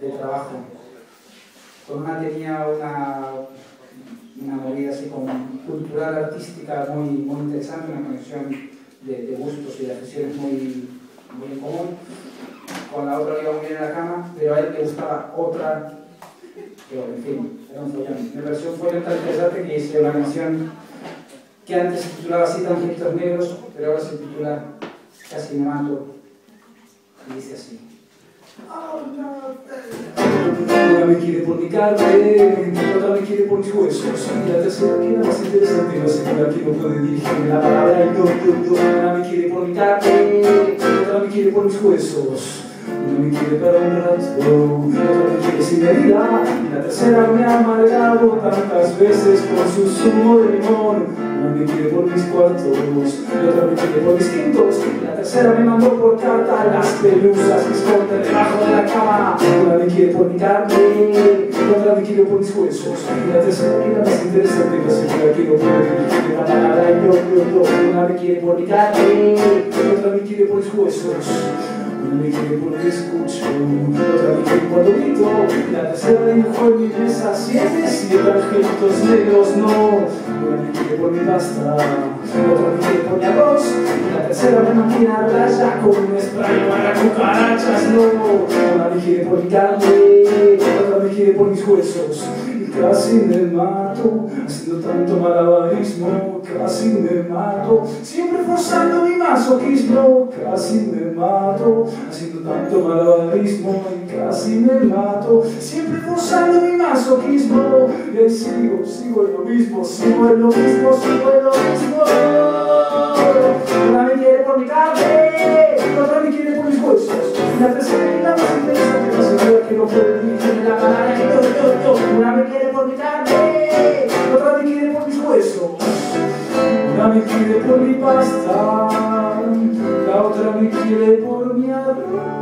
de trabajo. Con una tenía una, una movida así como cultural, artística muy, muy interesante, una conexión de, gustos y de aficiones muy, muy común. Con la otra iba muy bien en la cama, pero a él le gustaba otra, en fin, era un follón. Me pareció un follón tan interesante que hice una canción que antes se titulaba así Tangelitos Negros, pero ahora se titula Casi me mato, y dice así. Una me quiere por mi carne, otra me quiere por mis huesos. Y la tercera que era más interesante, no sé por aquí no puede dirigirme la palabra. Y no, no, no. Una me quiere por mi carne, otra me quiere por mis huesos. Una me quiere para un rato, otra me quiere sin medida. Y la tercera me ha amargado tantas veces con su zumo de limón. Una me quiere por mis cuartos, y otra me quiere por mis quintos. Y la tercera me mandó por carta las pelusas que esconden debajo de la cama. Una me quiere por mi carne, y otra me quiere por mis huesos. Y la tercera que era más interesante, no sé por aquí no puedo dirigirme la palabra. Y yo, yo, yo. Una me quiere por mi carne, y otra me quiere por mis huesos. Quiere porque escucho, quiere cuando grito. La tercera dibujó en mi mesa siete, siete angelitos negros, no. Me quiere por mi La me mantiene a raya con un spray para cucarachas, no. Me quiere por mi carne, me quiere por mis huesos. Casi me mato, haciendo tanto malabarismo, casi me mato. Siempre forzando mi masoquismo, casi me mato, haciendo tanto malabarismo casi me mato. Siempre forzando mi masoquismo, y ahí sigo, sigo en lo mismo, sigo en lo mismo, sigo en lo mismo. La tercera y la más interesante, la segura que no puede dirigirme la palabra yo, yo, yo. Una me quiere por mi carne, otra me quiere por mis huesos. Una me quiere por mi pasta, la otra me quiere por mi arroz.